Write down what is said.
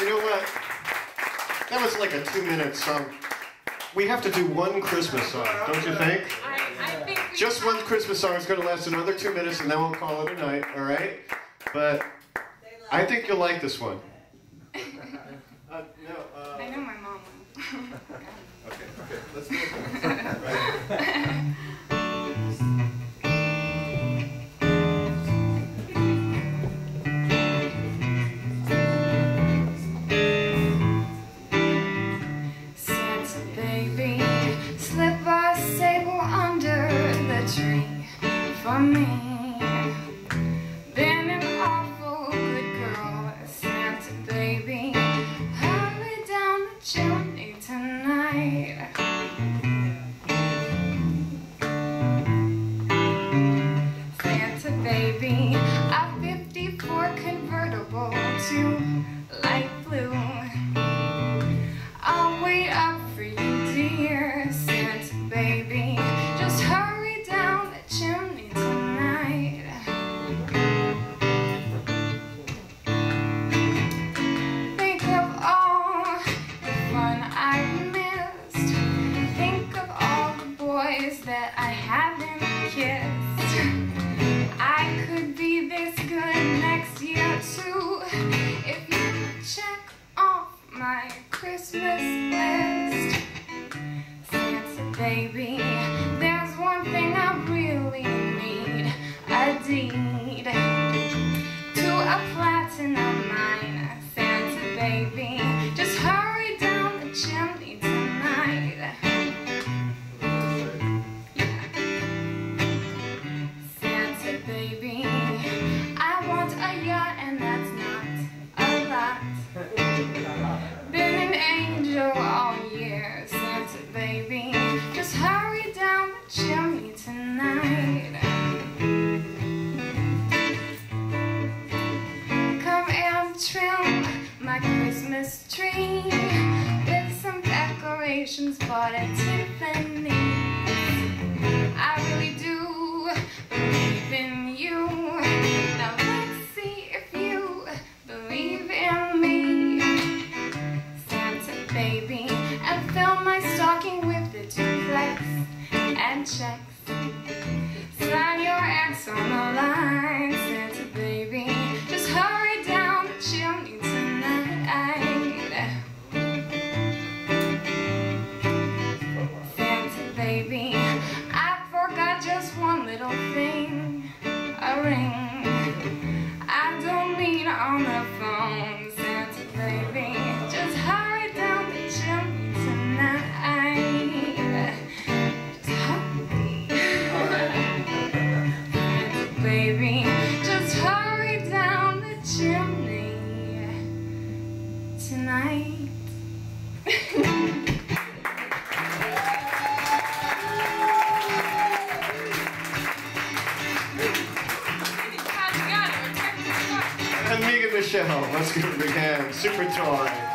You know what? That was like a two-minute song. We have to do one Christmas song, don't you think? I, I think Just one Christmas song is going to last another two minutes, and then we'll call it a night. All right? But I think you'll like this one. Uh, no. Uh, I know my mom will. okay. Okay. Let's do it. Santa for me. Been an awful good girl, Santa baby. Hurry down the chimney tonight. Santa baby, a 54 convertible too light blue. I haven't my Christmas tree with some decorations bought at Tiffany's. I really do believe in you. Now let's see if you believe in me. Santa baby, and fill my stocking with the duplex and checks. Sign your ex on the line, ring. I don't mean on the phone, Santa baby. Just hurry down the chimney tonight. Santa baby, just hurry down the chimney tonight. Let's give her a big hand. Super toy.